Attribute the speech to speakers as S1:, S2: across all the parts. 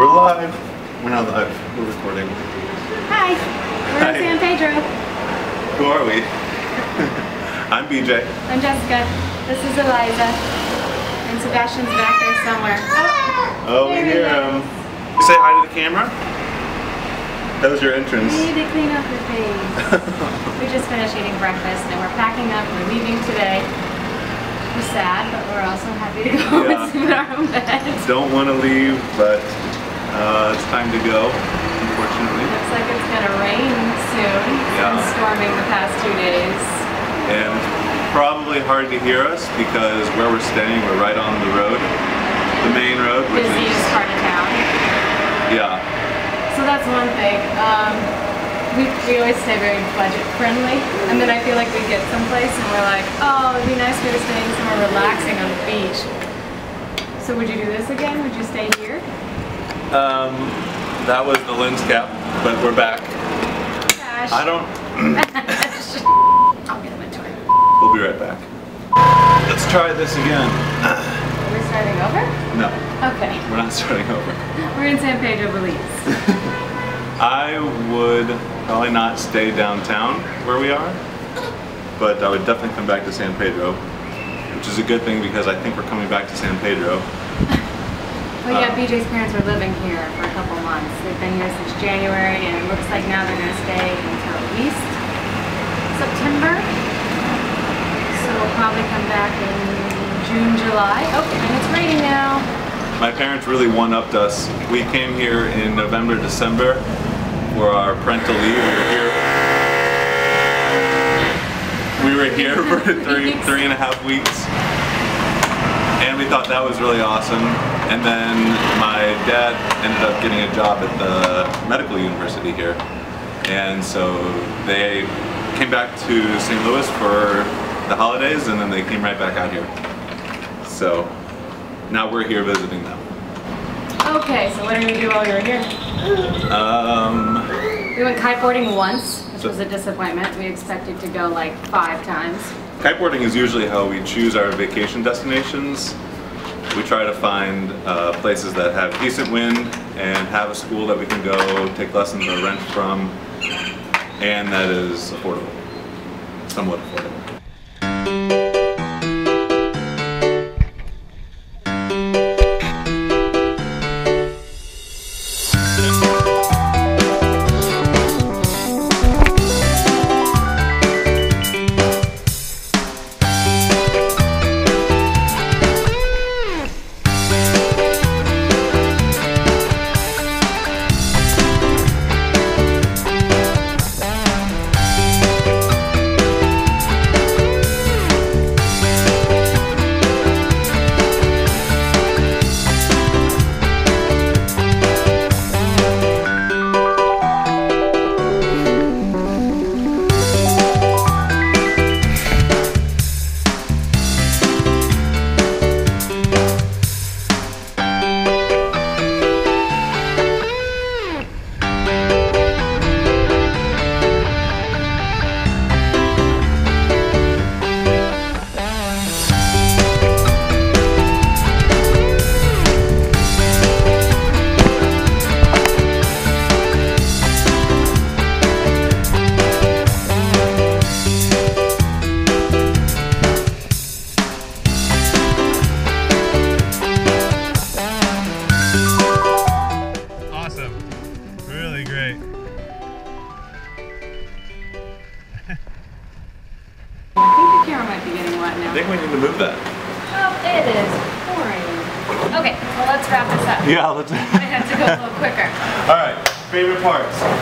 S1: We're live. We're not live. We're recording.
S2: Hi, we're
S1: Hi.
S2: in San Pedro.
S1: Who are we? I'm BJ.
S2: I'm Jessica. This is Eliza. And Sebastian's back there somewhere.
S1: Oh,
S2: oh we
S1: hear him. Say hi to the camera. That was your entrance.
S2: We need to clean up your face. we just finished eating breakfast and we're packing up. We're leaving today. We're sad, but we're also happy to go
S1: Yeah.
S2: and sleep in our own beds.
S1: Don't want to leave, but uh, it's time to go, unfortunately.
S2: Looks like it's gonna rain soon. It's
S1: Yeah.
S2: been storming the past two days.
S1: And probably hard to hear us because where we're staying, we're right on the road, the main road, which
S2: Busiest
S1: is
S2: part of town.
S1: yeah,
S2: So that's one thing. Um, we, we always stay very budget friendly, and then I feel like we get someplace and we're like, oh, it'd be nice if we were staying somewhere relaxing on the beach. So would you do this again? Would you stay here?
S1: Um, that was the lens cap, but we're back.
S2: Gosh.
S1: I don't.
S2: I'll get them into it.
S1: We'll be right back. Let's try this again.
S2: Are we starting over?
S1: No,
S2: Okay.
S1: we're not starting over.
S2: We're in San Pedro, Belize.
S1: I would probably not stay downtown where we are, but I would definitely come back to San Pedro, which is a good thing because I think we're coming back to San Pedro.
S2: Well, yeah, BJ's parents were living here for a couple months. They've been here since January, and it looks like now they're going to stay until at least September. So we'll probably come back in June, July. Oh, and it's raining now.
S1: My parents really one-upped us. We came here in November, December for our parental leave. We were here. We were here for three, three and a half weeks. And we thought that was really awesome. And then my dad ended up getting a job at the medical university here. And so they came back to St. Louis for the holidays and then they came right back out here. So now we're here visiting them.
S2: Okay, so what did we do while we were here?
S1: Um,
S2: We went kiteboarding once, which was a disappointment. We expected to go like five times.
S1: kiteboarding is usually how we choose our vacation destinations. We try to find uh, places that have decent wind and have a school that we can go take lessons or rent from, and that is affordable, somewhat affordable.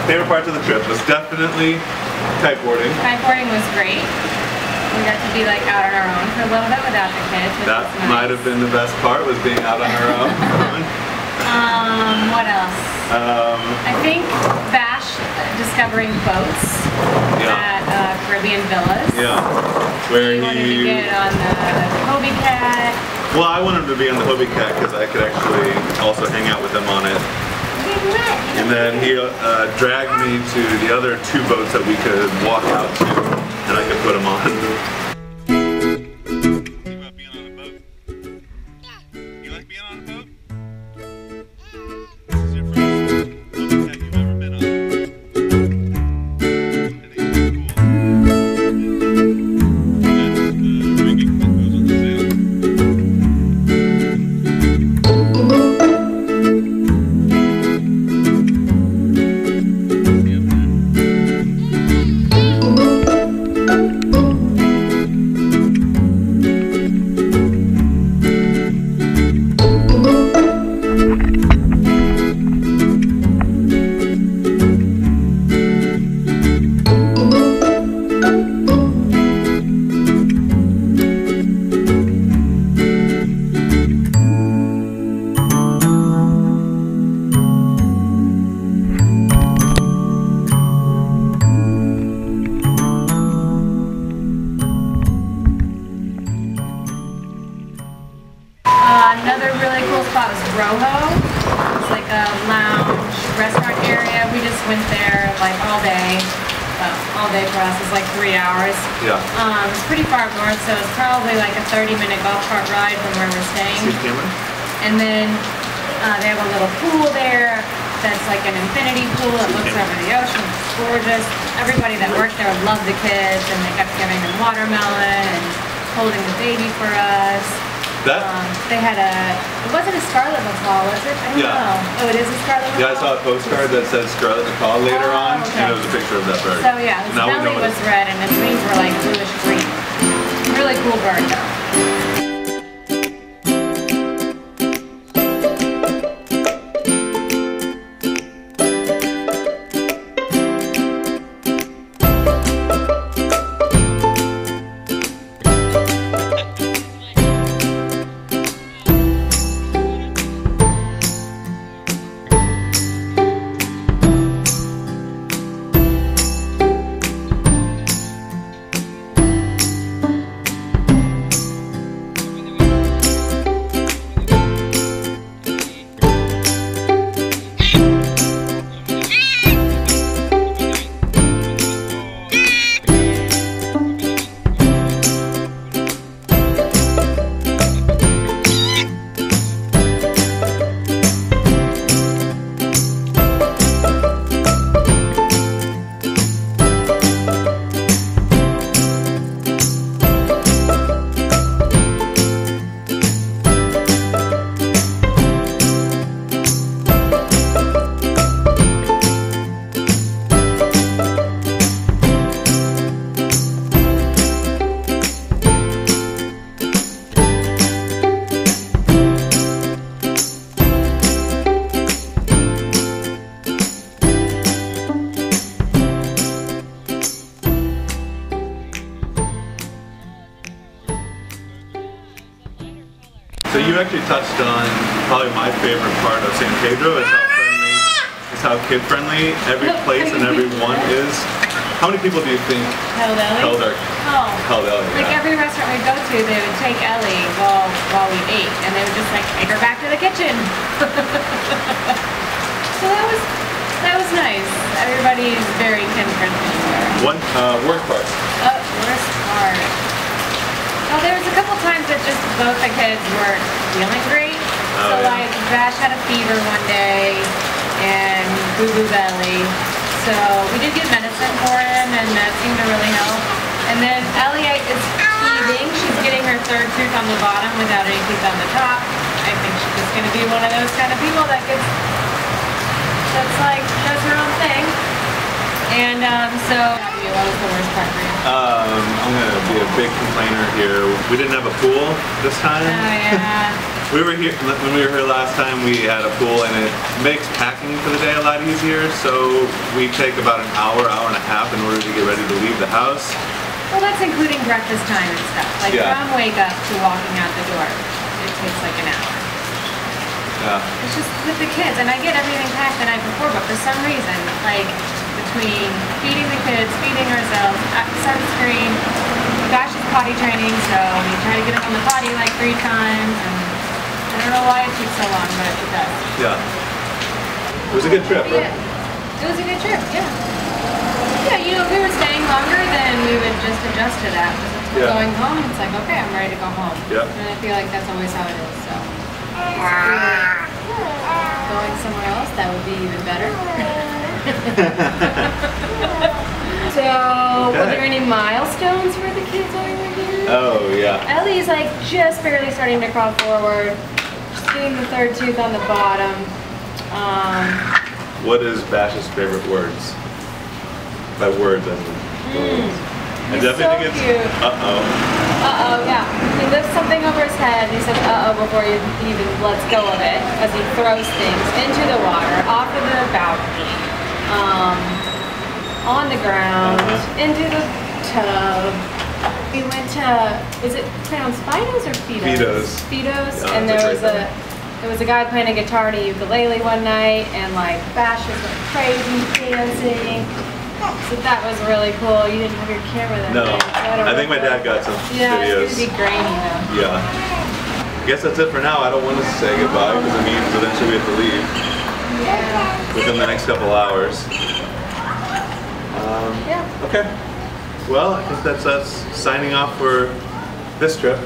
S1: Favorite parts of the trip was definitely kiteboarding.
S2: Kiteboarding was great. We got to be like out on our own for a little bit without the kids.
S1: That
S2: nice.
S1: might have been the best part was being out on our own.
S2: Um, what else?
S1: um,
S2: I think Bash discovering boats
S1: Yeah.
S2: at uh, Caribbean Villas.
S1: yeah, where
S2: He wanted to get on the Hobie Cat.
S1: Well, I wanted to be on the Hobie Cat because I could actually also hang out with them on it. And then he uh, dragged me to the other two boats that we could walk out to, and I could put him on.
S2: All day for us is like three hours.
S1: Yeah.
S2: Um, it's pretty far up north, so it's probably like a 30 minute golf cart ride from where we're staying.
S1: See?
S2: And then uh, they have a little pool there that's like an infinity pool that looks over the ocean. It's gorgeous. Everybody that worked there loved the kids and they kept giving them watermelon and holding the baby for us.
S1: That?
S2: Um, they had a, it wasn't a Scarlet Macaw, was it? I don't
S1: Yeah.
S2: know. Oh, it is a Scarlet Macaw?
S1: Yeah, I saw a postcard that said Scarlet Macaw later
S2: Oh,
S1: on,
S2: okay.
S1: and it was a picture of that bird.
S2: So yeah, his
S1: Now
S2: belly was red and his wings were like bluish green. Really cool bird though.
S1: How kid friendly every place and every one is. How many people do you think
S2: Held Ellie?
S1: held our
S2: Oh.
S1: held Ellie?
S2: Like
S1: Yeah.
S2: every restaurant we go to, they would take Ellie while while we ate, and they would just like take her back to the kitchen. so that was that was nice. Everybody's very kid friendly.
S1: One uh, worst part.
S2: Oh, worst part. Well, there was a couple times that just both the kids weren't feeling great.
S1: Oh,
S2: so
S1: yeah.
S2: like Bash had a fever one day and boo boo belly. So we did get medicine for him and that seemed to really help. And then Elliot is teething. She's getting her third tooth on the bottom without any teeth on the top. I think she's just gonna be one of those kind of people that gets that's like does her own thing. And um, so what was the worst part for you?
S1: Um, I'm gonna be a big complainer here. We didn't have a pool this time.
S2: Oh yeah.
S1: We were here when we were here last time. We had a pool, and it makes packing for the day a lot easier. So we take about an hour, hour and a half in order to get ready to leave the house.
S2: Well, that's including breakfast time and stuff. Like
S1: Yeah.
S2: from wake up to walking out the door, it takes like an hour.
S1: Yeah.
S2: It's just with the kids, and I get everything packed the night before, but for some reason, like between feeding the kids, feeding ourselves, uh, sunscreen, Bash is potty training, so we try to get him on the potty like three times, and I don't know why it takes so long, but it does.
S1: Yeah. It was a good trip.
S2: Yeah, it was a good trip. Yeah. Yeah, you know, if we were staying longer, then we would just adjust to that.
S1: Yeah.
S2: going home, it's like, okay, I'm ready to go home.
S1: Yeah.
S2: And I feel like that's always how it is. So. Going somewhere else, that would be even better. so, were there any milestones for the kids while you were here?
S1: Oh yeah.
S2: Ellie's like just barely starting to crawl forward. She's getting the third tooth on the bottom. Um,
S1: What is Bash's favorite words? By words, I mean. words. I
S2: He's
S1: definitely
S2: so cute.
S1: Uh oh.
S2: Uh-oh, yeah. He lifts something over his head and he says, uh-oh, before he even lets go of it as he throws things into the water, off of the balcony, um, on the ground,
S1: Uh-huh.
S2: into the tub. We went to, is it pronounced Fidos or Fidos?
S1: Fidos.
S2: Fidos,
S1: Yeah,
S2: and there was a, there was a guy playing a guitar a ukulele one night, and like Bash was like crazy dancing. So that was really cool. You didn't have your camera there.
S1: No.
S2: So don't
S1: I think my dad got some
S2: yeah,
S1: videos.
S2: it's gonna be grainy though.
S1: Yeah. I guess that's it for now. I don't want to say goodbye because it means eventually we have to leave
S2: Yeah.
S1: within the next couple hours. Um,
S2: Yeah.
S1: Okay. Well, I think that's us signing off for this trip.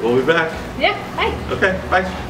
S1: We'll be back.
S2: Yeah. Bye.
S1: Okay, bye.